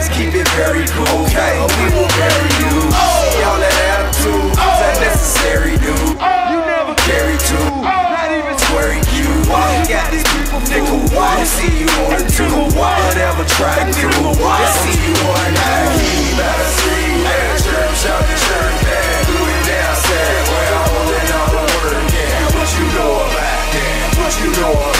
just keep it very cool. Okay, or we will bury you. See all that attitude, it's unnecessary, dude. You never carry two, not even squaring you. Why got these people nigga. Why see you on two? Whatever try to, they see you on nine. Keep out of street, at church, out the church, man. It down, sad. Well, all in all, I'm. What you know about that? What you know